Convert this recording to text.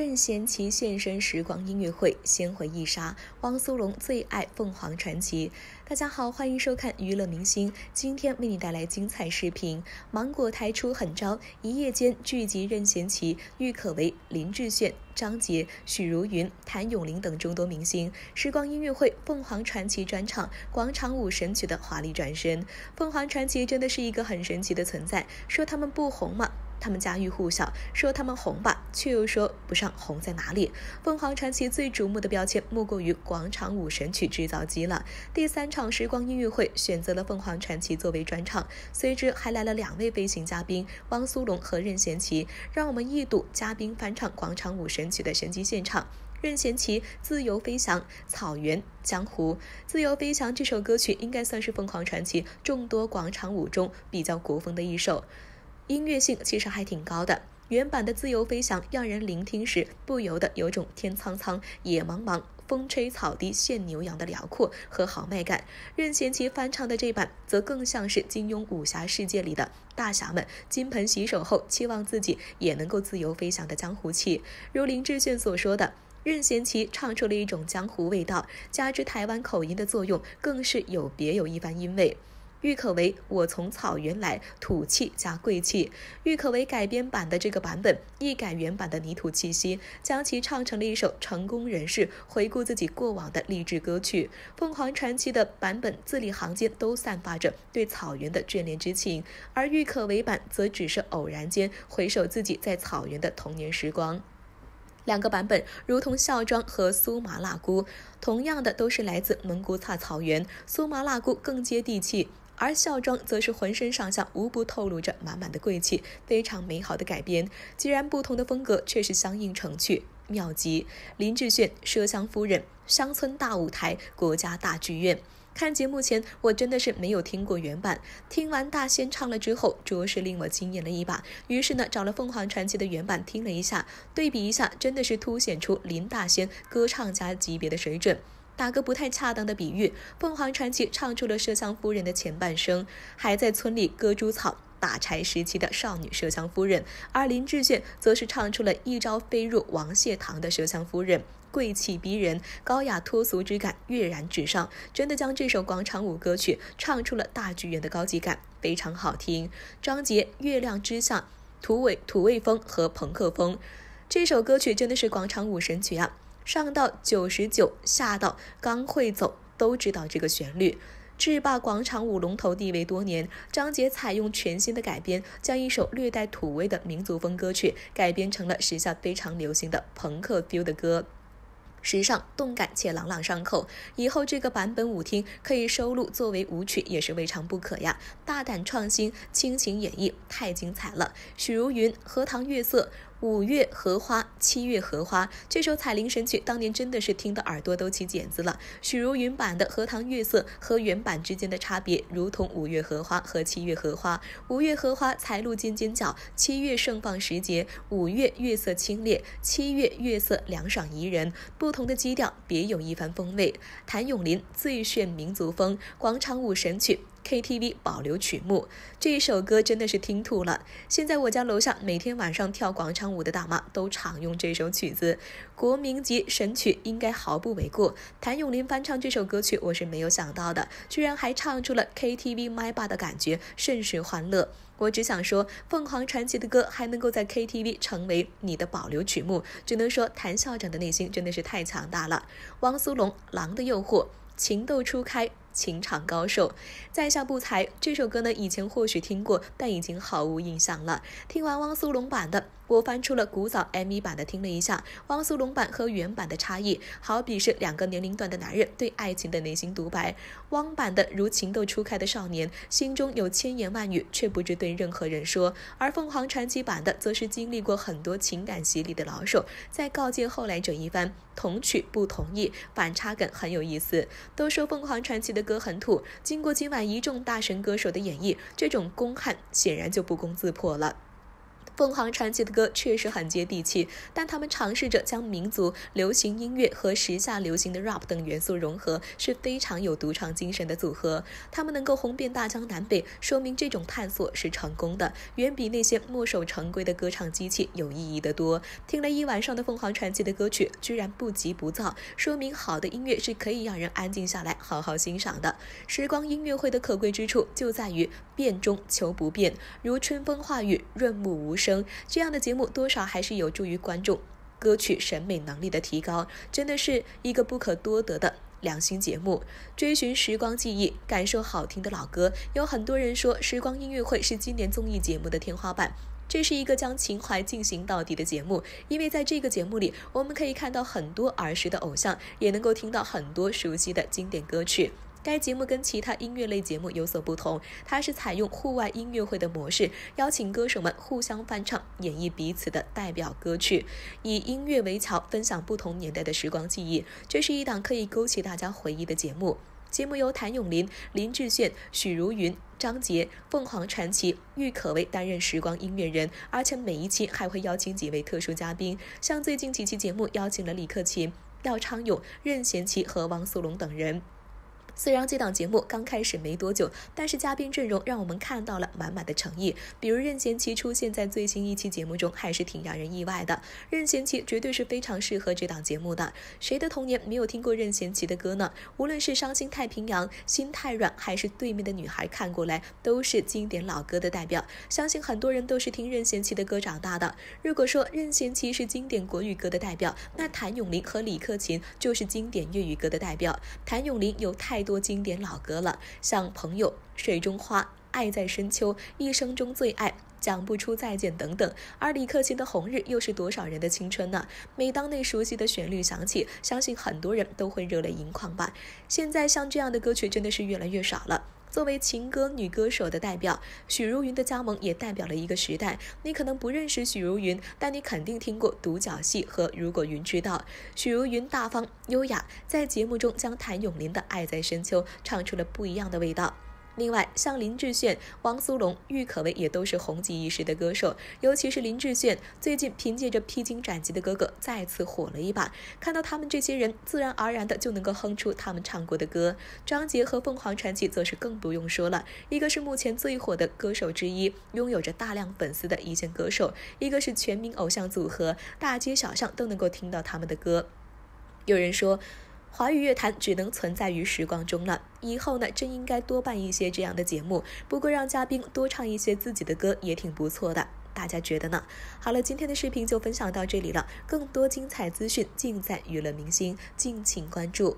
任贤齐现身时光音乐会，先回忆杀。汪苏泷最爱凤凰传奇。大家好，欢迎收看娱乐明星。今天为你带来精彩视频。芒果台出狠招，一夜间聚集任贤齐、郁可唯、林志炫、张杰、许茹芸、谭咏麟等众多明星。时光音乐会凤凰传奇专场广场舞神曲的华丽转身。凤凰传奇真的是一个很神奇的存在。说他们不红吗？他们家喻户晓，说他们红吧，却又说不上红在哪里。凤凰传奇最瞩目的标签莫过于广场舞神曲制造机了。第三场时光音乐会选择了凤凰传奇作为专场，随之还来了两位飞行嘉宾汪苏泷和任贤齐。让我们一睹嘉宾翻唱广场舞神曲的神级现场。任贤齐《自由飞翔》《草原江湖》《自由飞翔》这首歌曲应该算是凤凰传奇众多广场舞中比较国风的一首。音乐性其实还挺高的，原版的《自由飞翔》让人聆听时不由得有种天苍苍、野茫茫、风吹草低见牛羊的辽阔和豪迈感。任贤齐翻唱的这版，则更像是金庸武侠世界里的大侠们金盆洗手后，期望自己也能够自由飞翔的江湖气。如林志炫所说的，任贤齐唱出了一种江湖味道，加之台湾口音的作用，更是有别有一番韵味。郁可唯，我从草原来，土气加贵气。郁可唯改编版的这个版本，一改原版的泥土气息，将其唱成了一首成功人士回顾自己过往的励志歌曲。凤凰传奇的版本字里行间都散发着对草原的眷恋之情，而郁可唯版则只是偶然间回首自己在草原的童年时光。两个版本如同孝庄和苏麻辣姑，同样的都是来自蒙古草草原，苏麻辣姑更接地气。而孝庄则是浑身上下无不透露着满满的贵气，非常美好的改编。既然不同的风格，却是相映成趣，妙极。林志炫《麝香夫人》，乡村大舞台，国家大剧院。看节目前，我真的是没有听过原版，听完大仙唱了之后，着实令我惊艳了一把。于是呢，找了凤凰传奇的原版听了一下，对比一下，真的是凸显出林大仙歌唱家级别的水准。打个不太恰当的比喻，凤凰传奇唱出了麝香夫人的前半生，还在村里割猪草、打柴时期的少女麝香夫人；而林志炫则是唱出了一朝飞入王谢堂的麝香夫人，贵气逼人，高雅脱俗之感跃然纸上，真的将这首广场舞歌曲唱出了大剧院的高级感，非常好听。张杰《月亮之下》，土味土味风和朋克风，这首歌曲真的是广场舞神曲啊！上到九十九，下到刚会走，都知道这个旋律。制霸广场舞龙头地位多年，张杰采用全新的改编，将一首略带土味的民族风歌曲改编成了时下非常流行的朋克 feel 的歌。时尚、动感且朗朗上口，以后这个版本舞厅可以收录作为舞曲，也是未尝不可呀！大胆创新，倾情演绎，太精彩了！许茹芸《荷塘月色》。五月荷花，七月荷花，这首彩铃神曲当年真的是听得耳朵都起茧子了。许茹芸版的《荷塘月色》和原版之间的差别，如同五月荷花和七月荷花。五月荷花才露尖尖角，七月盛放时节。五月月色清冽，七月月色凉爽宜人。不同的基调，别有一番风味。谭咏麟最炫民族风广场舞神曲。KTV 保留曲目，这一首歌真的是听吐了。现在我家楼下每天晚上跳广场舞的大妈都常用这首曲子，国民级神曲应该毫不为过。谭咏麟翻唱这首歌曲，我是没有想到的，居然还唱出了 KTV 麦霸的感觉，甚是欢乐。我只想说，凤凰传奇的歌还能够在 KTV 成为你的保留曲目，只能说谭校长的内心真的是太强大了。汪苏泷《狼的诱惑》，情窦初开。情场高手，在下不才。这首歌呢，以前或许听过，但已经毫无印象了。听完汪苏泷版的。我翻出了古早 MV 版的，听了一下汪苏泷版和原版的差异，好比是两个年龄段的男人对爱情的内心独白。汪版的如情窦初开的少年，心中有千言万语，却不知对任何人说；而凤凰传奇版的，则是经历过很多情感洗礼的老手，在告诫后来者一番。同曲不同意，反差感很有意思。都说凤凰传奇的歌很土，经过今晚一众大神歌手的演绎，这种公汉显然就不攻自破了。凤凰传奇的歌确实很接地气，但他们尝试着将民族流行音乐和时下流行的 rap 等元素融合，是非常有独创精神的组合。他们能够红遍大江南北，说明这种探索是成功的，远比那些墨守成规的歌唱机器有意义的多。听了一晚上的凤凰传奇的歌曲，居然不急不躁，说明好的音乐是可以让人安静下来好好欣赏的。时光音乐会的可贵之处就在于变中求不变，如春风化雨，润物无声。这样的节目多少还是有助于观众歌曲审美能力的提高，真的是一个不可多得的良心节目。追寻时光记忆，感受好听的老歌，有很多人说，时光音乐会是今年综艺节目的天花板。这是一个将情怀进行到底的节目，因为在这个节目里，我们可以看到很多儿时的偶像，也能够听到很多熟悉的经典歌曲。该节目跟其他音乐类节目有所不同，它是采用户外音乐会的模式，邀请歌手们互相翻唱、演绎彼此的代表歌曲，以音乐为桥，分享不同年代的时光记忆。这是一档可以勾起大家回忆的节目。节目由谭咏麟、林志炫、许茹芸、张杰、凤凰传奇、郁可唯担任时光音乐人，而且每一期还会邀请几位特殊嘉宾，像最近几期节目邀请了李克勤、廖昌永、任贤齐和汪苏泷等人。虽然这档节目刚开始没多久，但是嘉宾阵容让我们看到了满满的诚意。比如任贤齐出现在最新一期节目中，还是挺让人意外的。任贤齐绝对是非常适合这档节目的。谁的童年没有听过任贤齐的歌呢？无论是《伤心太平洋》《心太软》，还是《对面的女孩看过来》，都是经典老歌的代表。相信很多人都是听任贤齐的歌长大的。如果说任贤齐是经典国语歌的代表，那谭咏麟和李克勤就是经典粤语歌的代表。谭咏麟有太多。多经典老歌了，像《朋友》《水中花》《爱在深秋》《一生中最爱》《讲不出再见》等等。而李克勤的《红日》又是多少人的青春呢？每当那熟悉的旋律响起，相信很多人都会热泪盈眶吧。现在像这样的歌曲真的是越来越少了。作为情歌女歌手的代表，许茹芸的加盟也代表了一个时代。你可能不认识许茹芸，但你肯定听过《独角戏》和《如果云知道》。许茹芸大方优雅，在节目中将谭咏麟的《爱在深秋》唱出了不一样的味道。另外，像林志炫、汪苏泷、郁可唯也都是红极一时的歌手，尤其是林志炫，最近凭借着《披荆斩棘的哥哥》再次火了一把。看到他们这些人，自然而然的就能够哼出他们唱过的歌。张杰和凤凰传奇则是更不用说了，一个是目前最火的歌手之一，拥有着大量粉丝的一线歌手；一个是全民偶像组合，大街小巷都能够听到他们的歌。有人说。华语乐坛只能存在于时光中了。以后呢，真应该多办一些这样的节目。不过让嘉宾多唱一些自己的歌也挺不错的，大家觉得呢？好了，今天的视频就分享到这里了。更多精彩资讯尽在娱乐明星，敬请关注。